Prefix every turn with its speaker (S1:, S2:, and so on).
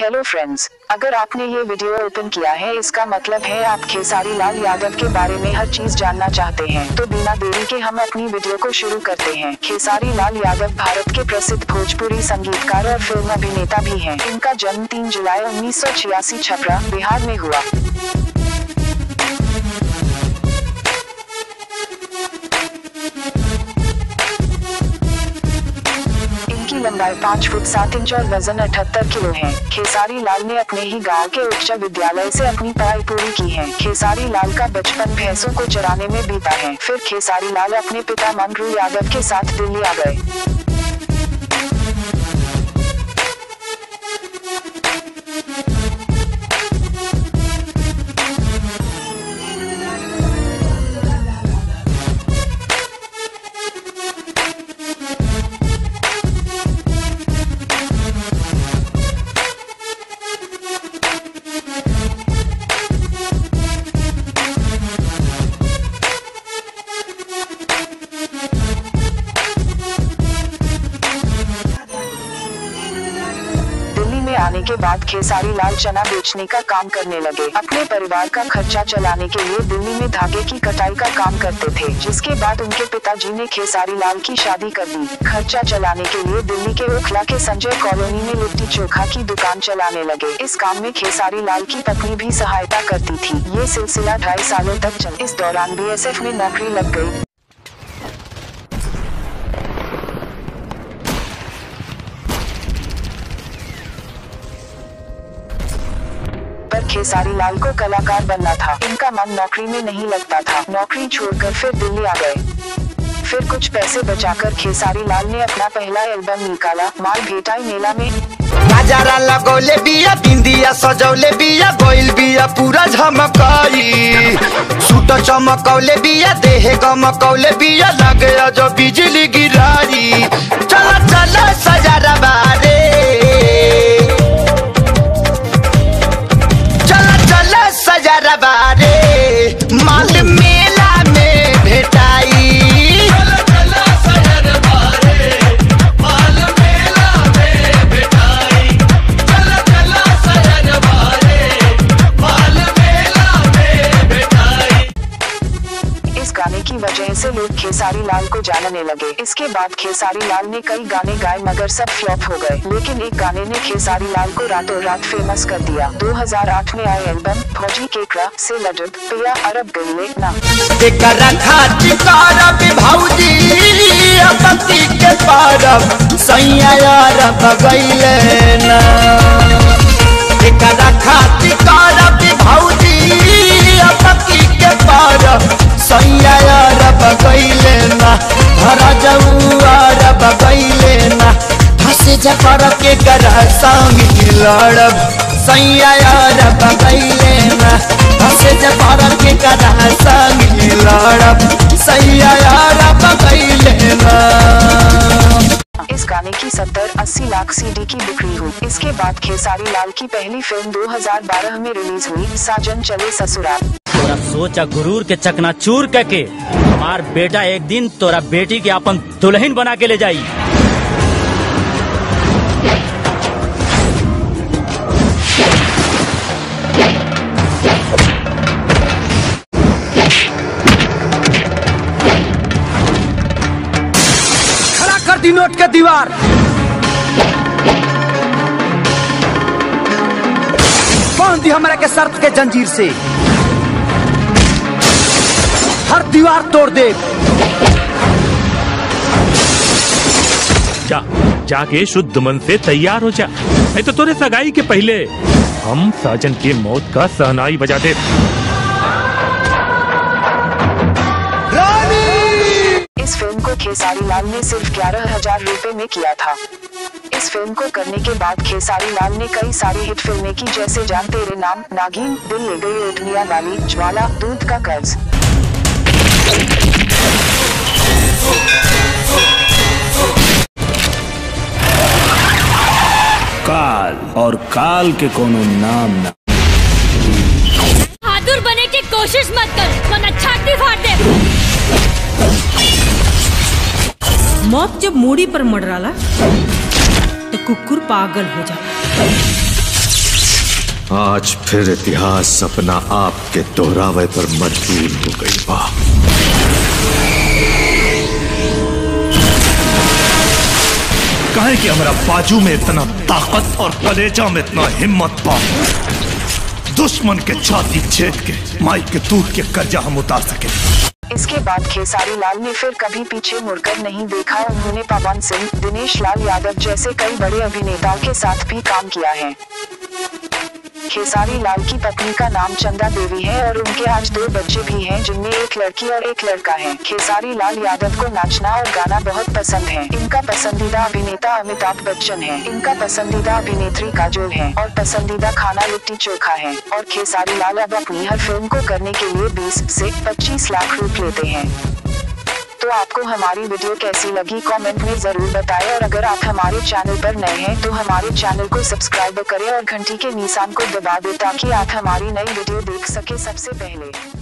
S1: Hello friends अगर आपने ये वीडियो ओपन किया है, इसका मतलब है आप खेसारी लाल यादव के बारे में हर चीज़ जानना चाहते हैं। तो बिना देरी के हम अपनी वीडियो को शुरू करते हैं। खेसारी लाल यादव भारत के प्रसिद्ध भोजपुरी संगीतकार और फ़िल्म अभिनेता भी हैं। इनका जन्म 3 जुलाई उन्नीस सौ छियासी छपरा, बिहार में हुआ। लंबाई पाँच फुट सात इंच और वज़न अठहत्तर किलो है। खेसारी लाल ने अपने ही गाँव के उच्च विद्यालय से अपनी पढ़ाई पूरी की है। खेसारी लाल का बचपन भैंसों को चराने में बीता है। फिर खेसारी लाल अपने पिता मंगरू यादव के साथ दिल्ली आ गए। आने के बाद खेसारी लाल चना बेचने का काम करने लगे। अपने परिवार का खर्चा चलाने के लिए दिल्ली में धागे की कटाई का काम करते थे, जिसके बाद उनके पिताजी ने खेसारी लाल की शादी कर दी। खर्चा चलाने के लिए दिल्ली के ओखला के संजय कॉलोनी में लिट्टी चोखा की दुकान चलाने लगे। इस काम में खेसारी लाल की पत्नी भी सहायता करती थी। ये सिलसिला ढाई सालों तक चल, इस दौरान बीएसएफ में नौकरी लग गई। खेसारी लाल को कलाकार बनना था। इनका मन नौकरी में नहीं लगता था। नौकरी छोड़कर फिर दिल्ली आ गए। फिर कुछ पैसे बचाकर खेसारी लाल ने अपना पहला एल्बम निकाला, माल भेटाई मेला में।
S2: नज़ारा लगौले बिया, बिंदिया सजौले बिया गोइल बिया, पूरा झमकाई। सूट चमकौले बिया, देह गमकौले बिया, लगे जो बिजली गिराई। चला चला, सजारा
S1: खेसारी लाल को जानने लगे। इसके बाद खेसारी लाल ने कई गाने गाए, मगर सब फ्लॉप हो गए। लेकिन एक गाने ने खेसारी लाल को रातों रात फ़ेमस कर दिया। 2008 में आए एल्बम, फौजी केकरा से लडक पिया अरब गईले ना
S2: सैया जपर के करा संग लड़ब सैया जपर के करा संग लड़ब सैया
S1: इस गाने की 70-80 लाख सीडी की बिक्री हुई। इसके बाद खेसारी लाल की पहली फ़िल्म 2012 में रिलीज़ हुई। साजन चले ससुराल।
S3: तोरा सोचा गुरूर के चकना चूर करके हमार बेटा एक दिन तोरा बेटी के अपन दुल्हन बना के ले जाई।
S2: खड़ा नोट के दीवार। बाँध दी हमरा के शर्त के जंजीर से? हर दीवार तोड़ दे।
S4: जा, जाके शुद्ध मन से तैयार हो जा। नहीं तो तोरे सगाई के पहले हम साजन के मौत का सहनाई बजा दे।
S1: खेसारी लाल ने सिर्फ़ ग्यारह हज़ार रूपए में किया था। इस फ़िल्म को करने के बाद खेसारी लाल ने कई सारी हिट फ़िल्में की जैसे जान तेरे नाम नागिन दिल ले गई ओटनिया वाली ज्वाला दूध का कर्ज।
S5: काल और काल के कोनो नाम ना।
S6: बहादुर बने की कोशिश मत कर वरना छाती फाड़ दे।
S7: मौत जब मूड़ी पर मडराला तो कुकुर पागल हो जाला
S8: आज फिर इतिहास अपना आप के दोहरावे पर मजबूर हो गई बा
S5: काहे कि हमारा बाजू में इतना ताकत और कलेजा में इतना हिम्मत पा। दुश्मन के छाती छेद के माई के दूध के कर्जा हम उतार सके।
S1: इसके बाद खेसारी लाल ने फिर कभी पीछे मुड़कर नहीं देखा। उन्होंने पवन सिंह, दिनेश लाल यादव जैसे कई बड़े अभिनेताओं के साथ भी काम किया है। खेसारी लाल की पत्नी का नाम चंदा देवी है और उनके आज दो बच्चे भी हैं, जिनमें एक लड़की और एक लड़का है। खेसारी लाल यादव को नाचना और गाना बहुत पसंद है। इनका पसंदीदा अभिनेता अमिताभ बच्चन है। इनका पसंदीदा अभिनेत्री काजोल है और पसंदीदा खाना लिट्टी चोखा है। और खेसारी लाल अब अपनी हर फ़िल्म को करने के लिए 20 से 25 लाख रुपए लेते हैं। तो आपको हमारी वीडियो कैसी लगी कमेंट में ज़रूर बताएँ और अगर आप हमारे चैनल पर नए हैं तो हमारे चैनल को सब्सक्राइब करें और घंटी के निशान को दबा दें ताकि आप हमारी नई वीडियो देख सके सबसे पहले।